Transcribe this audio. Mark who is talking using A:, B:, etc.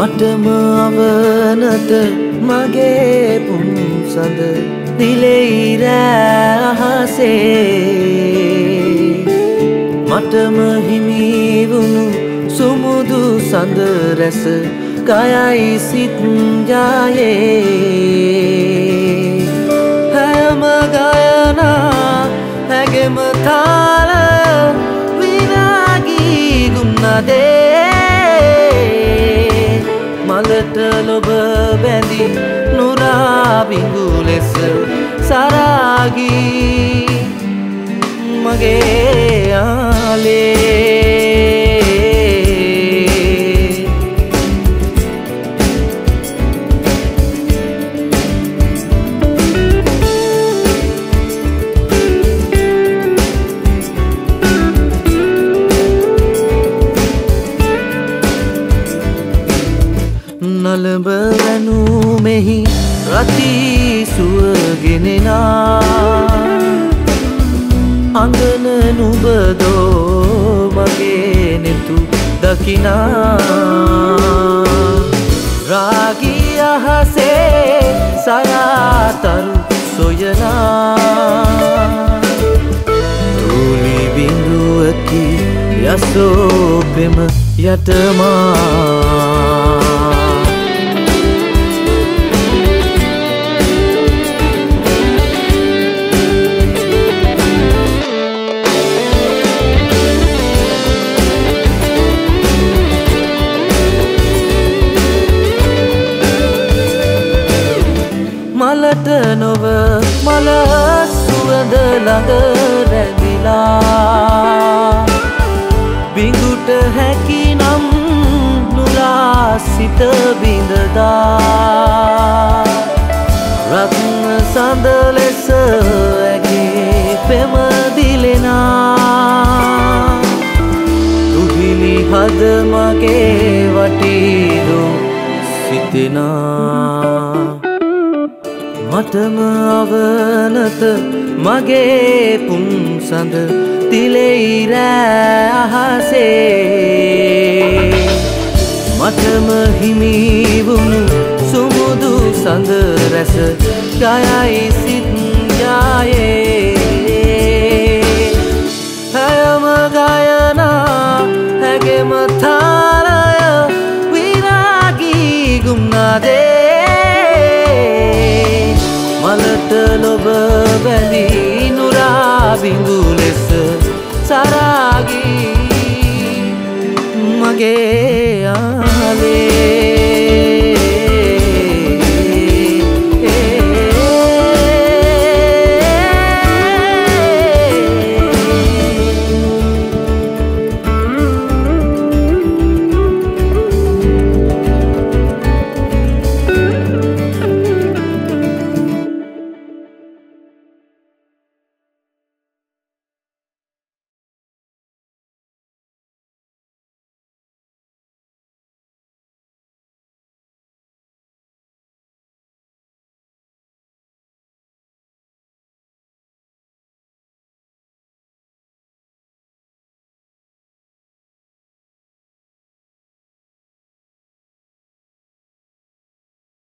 A: මටම අවනත මගේ පුන්සඳ දිලෙයිරෑහසේ මටම හිමිවුණු සුමුදු සඳ රැස කයයි සිත්ජායේ හැම ගයනා හැගෙම තාල විනාගී ගුන්නදේ බැඳි නුරාබිංගු ලෙස සරාගී මගේ රතිී සුවගෙනෙනා අඟන නුබදෝ මගේ නෙතු දකිනා. රාගී අහසේ සයාතරු සොයනා. තුලි බිඳුවකි යසෝ පෙම යටමා. මලට නොව මල සුවඳ ළඟ රැඳිලා. බිඟුට හැකි නම් නුලා සිත බිඳදා. රත්න සඳ ලෙස ඇගේ පෙමදිලෙනා දුහිලි හද මගේ වටීදු සිතෙනා. මටම අවනත මගේ පුන්සඳ තිලෙයිරෑහසේ මටම හිමිවුණු සුමුදු සඳ රැස ගයයි සිත්ජායේ හැම ගයනා හැගෙම තාරය විරාගී ගුම්නාදේ. නුරාබිංගු ලෙස සරාගී මගේ යාලේ